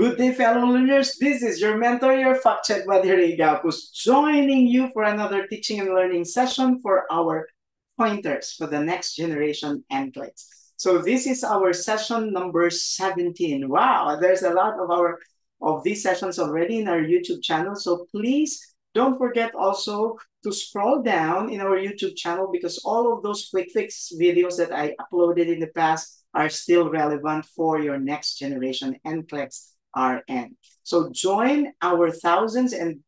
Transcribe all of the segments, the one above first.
Good day, fellow learners. This is your mentor, your fact check buddy Gapuz, joining you for another teaching and learning session for our pointers for the next generation NCLEX. So this is our session number 17. Wow, there's a lot of our of these sessions already in our YouTube channel. So please don't forget also to scroll down in our YouTube channel because all of those quick fix videos that I uploaded in the past are still relevant for your next generation NCLEX RN. So join our thousands and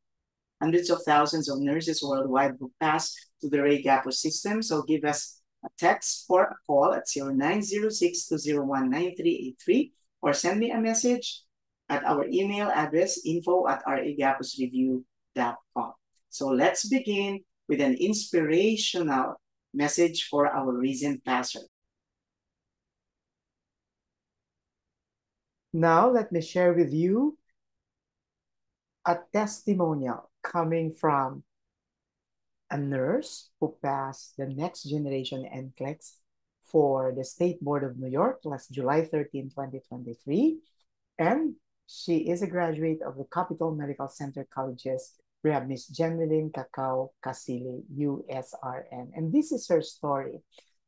hundreds of thousands of nurses worldwide who pass to the Ray Gapuz system. So give us a text or a call at 0906-201-9383 or send me a message at our email address info at raygapuzreview.com. So let's begin with an inspirational message for our recent passer. Now, let me share with you a testimonial coming from a nurse who passed the next generation NCLEX for the State Board of New York last July 13, 2023. And she is a graduate of the Capital Medical Center Colleges Rehab Miss Jeneline Cacao Casile, USRN. And this is her story.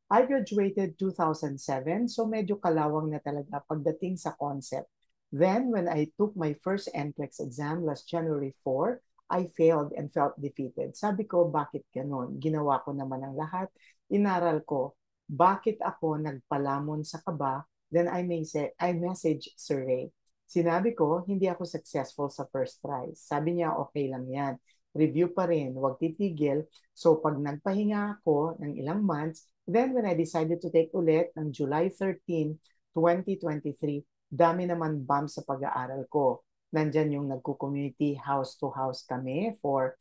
I graduated 2007, so medyo kalawang na talaga pagdating sa concept. Then, when I took my first NCLEX exam last January 4, I failed and felt defeated. Sabi ko, bakit ganon? Ginawa ko naman ang lahat. Inaral ko, bakit ako nagpalamon sa kaba? Then I may say, I message Sir Ray. Sinabi ko, hindi ako successful sa first try. Sabi niya, okay lang yan. Review pa rin, huwag titigil. So pag nagpahinga ako ng ilang months, Then when I decided to take ulit ng July 13, 2023, dami naman bump sa pag-aaral ko. Nandyan yung nagko-community house-to-house kami for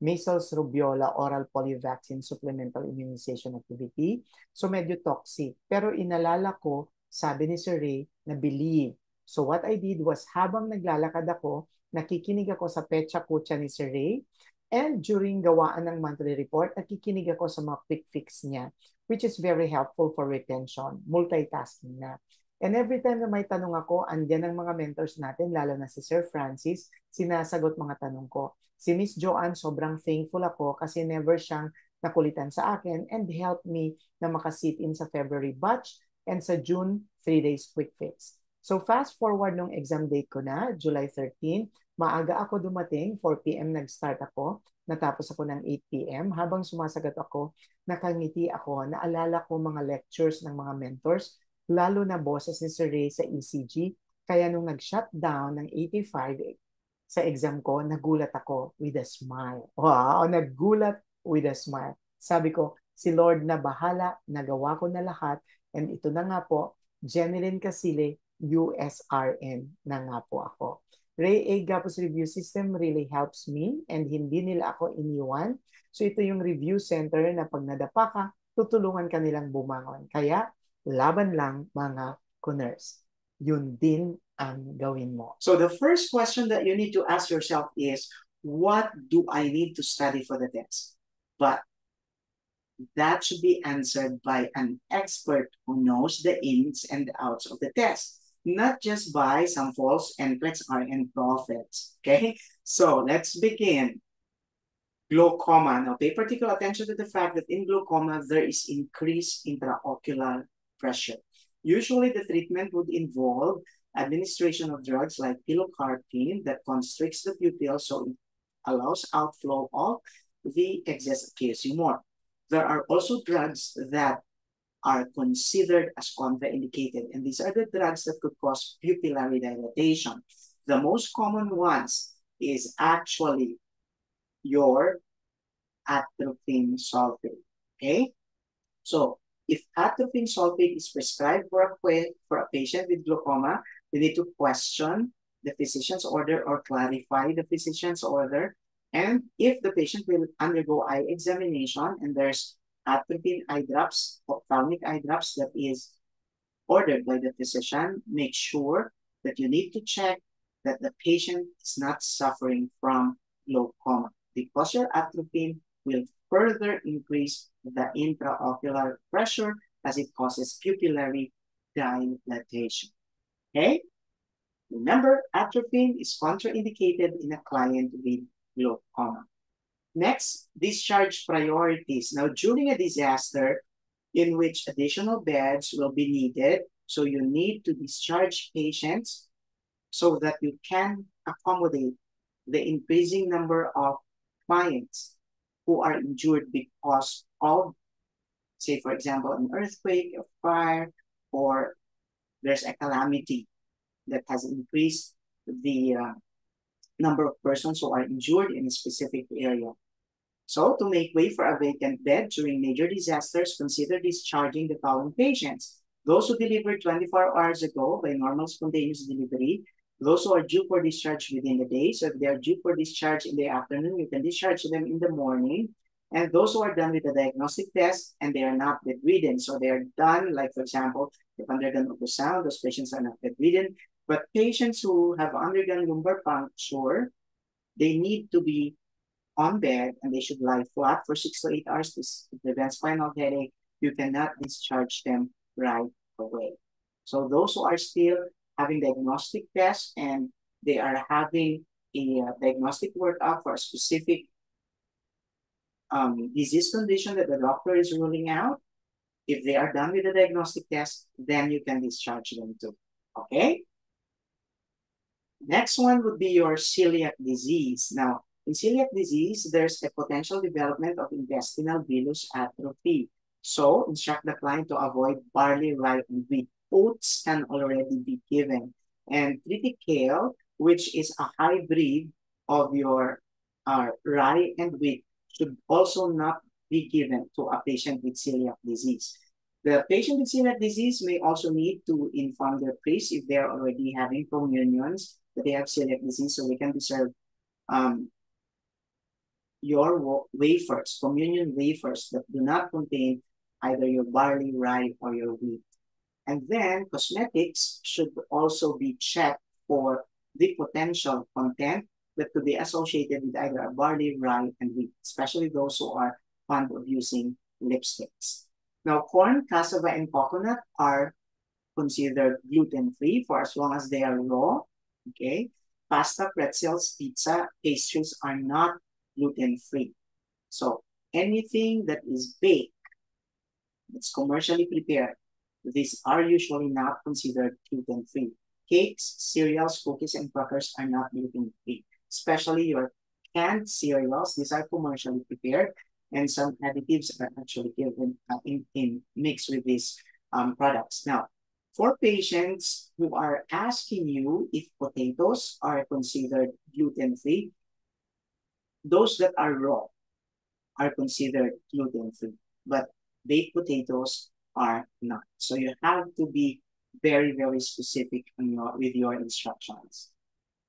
measles, rubiola, oral polyvaccine supplemental immunization activity. So medyo toxic. Pero inalala ko, sabi ni Sir Ray, na believe. So what I did was habang naglalakad ako, nakikinig ako sa pecha kucha ni Sir Ray And during gawaan ng monthly report, nakikinig ako sa mga quick fix niya, which is very helpful for retention, multitasking na. And every time na may tanong ako, andyan ang mga mentors natin, lalo na si Sir Francis, sinasagot mga tanong ko. Si Miss Joanne, sobrang thankful ako kasi never siyang nakulitan sa akin and helped me na makasit in sa February batch and sa June 3 days quick fix. So fast forward nung exam date ko na, July 13, Maaga ako dumating, 4 p.m. nag-start ako, natapos ako ng 8 p.m. Habang sumasagot ako, nakangiti ako, naalala ko mga lectures ng mga mentors, lalo na boses ni Sir Ray sa ECG. Kaya nung nag-shutdown ng 85 sa exam ko, nagulat ako with a smile. Wow, nagulat with a smile. Sabi ko, si Lord na bahala, nagawa ko na lahat, and ito na nga po, Jeneline Casile, USRN na nga po ako. Ray A. Gapos Review System really helps me and hindi nila ako iniwan. So ito yung review center na pag nadapa ka, tutulungan ka nilang bumangon. Kaya laban lang mga kuners. Yun din ang gawin mo. So the first question that you need to ask yourself is, what do I need to study for the test? But that should be answered by an expert who knows the ins and outs of the test not just by some false and NCLEX RN prophets. Okay, so let's begin. Glaucoma. Now, pay particular attention to the fact that in glaucoma, there is increased intraocular pressure. Usually, the treatment would involve administration of drugs like pilocarpine that constricts the pupil so it allows outflow of the excess calcium. There are also drugs that are considered as contraindicated. And these are the drugs that could cause pupillary dilatation. The most common ones is actually your atropine sulfate. Okay? So if atropine sulfate is prescribed for a, for a patient with glaucoma, we need to question the physician's order or clarify the physician's order. And if the patient will undergo eye examination and there's atropine eye drops, ophthalmic eye drops that is ordered by the physician, make sure that you need to check that the patient is not suffering from glaucoma because your atropine will further increase the intraocular pressure as it causes pupillary dilatation. Okay? Remember, atropine is contraindicated in a client with glaucoma. Next, discharge priorities. Now, during a disaster in which additional beds will be needed, so you need to discharge patients so that you can accommodate the increasing number of clients who are injured because of, say, for example, an earthquake, a fire, or there's a calamity that has increased the uh, number of persons who are injured in a specific area. So to make way for a vacant bed during major disasters, consider discharging the following patients. Those who delivered 24 hours ago by normal spontaneous delivery, those who are due for discharge within the day. So if they are due for discharge in the afternoon, you can discharge them in the morning. And those who are done with the diagnostic test and they are not bedridden. So they are done, like for example, if undergone ultrasound, those patients are not bedridden. But patients who have undergone lumbar puncture, they need to be on bed and they should lie flat for six to eight hours to prevent spinal headache. You cannot discharge them right away. So those who are still having diagnostic tests and they are having a uh, diagnostic workup for a specific um, disease condition that the doctor is ruling out, if they are done with the diagnostic test, then you can discharge them too. Okay? Next one would be your celiac disease. Now, in celiac disease, there's a potential development of intestinal villus atrophy. So, instruct the client to avoid barley, rye, and wheat. Oats can already be given. And triticale, which is a hybrid of your uh, rye and wheat, should also not be given to a patient with celiac disease. The patient with celiac disease may also need to inform their priest if they're already having communions that they have celiac disease so we can reserve um, your wafers, communion wafers that do not contain either your barley, rye, or your wheat. And then cosmetics should also be checked for the potential content that could be associated with either a barley, rye, and wheat, especially those who are fond of using lipsticks. Now, corn, cassava, and coconut are considered gluten-free for as long as they are raw, okay? Pasta, pretzels, pizza, pastries are not gluten-free. So anything that is baked, that's commercially prepared, these are usually not considered gluten-free. Cakes, cereals, cookies, and crackers are not gluten-free, especially your canned cereals. These are commercially prepared, and some additives are actually given uh, in, in mixed with these um, products. Now, for patients who are asking you if potatoes are considered gluten-free, those that are raw are considered gluten-free, but baked potatoes are not. So you have to be very, very specific your, with your instructions.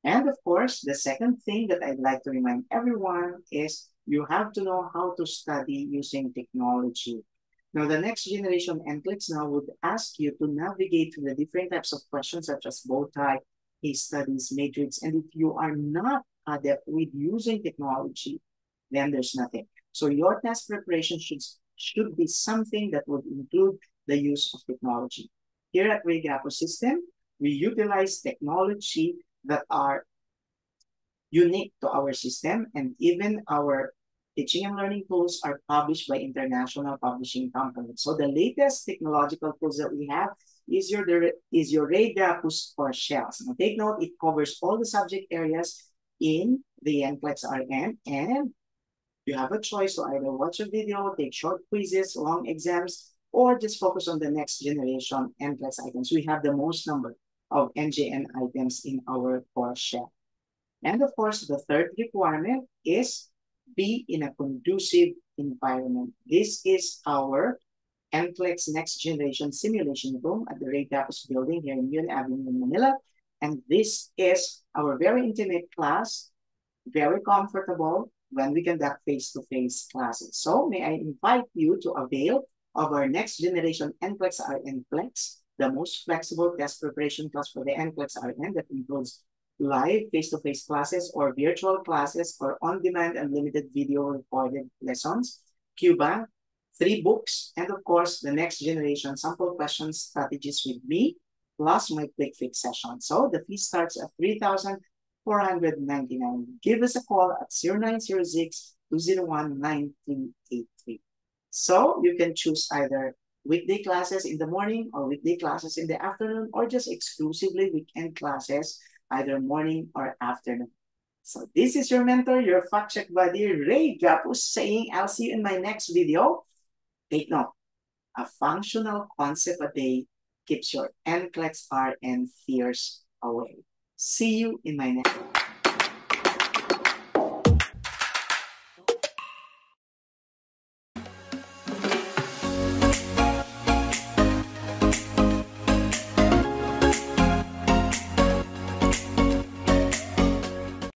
And of course, the second thing that I'd like to remind everyone is you have to know how to study using technology. Now, the next generation NCLEX now would ask you to navigate to the different types of questions such as bowtie, case studies, matrix, and if you are not adept with using technology, then there's nothing. So your test preparation should, should be something that would include the use of technology. Here at Ray Gapuz System, we utilize technology that are unique to our system and even our teaching and learning tools are published by international publishing companies. So the latest technological tools that we have is your, is your Gapuz for shells. Now take note, it covers all the subject areas in the NCLEX RN and you have a choice to either watch a video, take short quizzes, long exams, or just focus on the next generation NCLEX items. We have the most number of NGN items in our course shell. And of course, the third requirement is be in a conducive environment. This is our NCLEX Next Generation Simulation Room at the Ray Gapuz building here in Yun Avenue in Manila. And this is our very intimate class, very comfortable when we conduct face-to-face -face classes. So may I invite you to avail of our next generation NCLEX RN Flex, the most flexible test preparation class for the NCLEX RN that includes live face-to-face -face classes or virtual classes or on-demand and limited video recorded lessons, Cuba, three books, and of course, the next generation sample questions strategies with me, plus my quick fix session. So the fee starts at 3,499. Give us a call at 0906 201 So you can choose either weekday classes in the morning or weekday classes in the afternoon or just exclusively weekend classes, either morning or afternoon. So this is your mentor, your fact check buddy, Ray Gapuz saying, I'll see you in my next video. Take note, a functional concept a day keeps your NCLEX RN fears away. See you in my next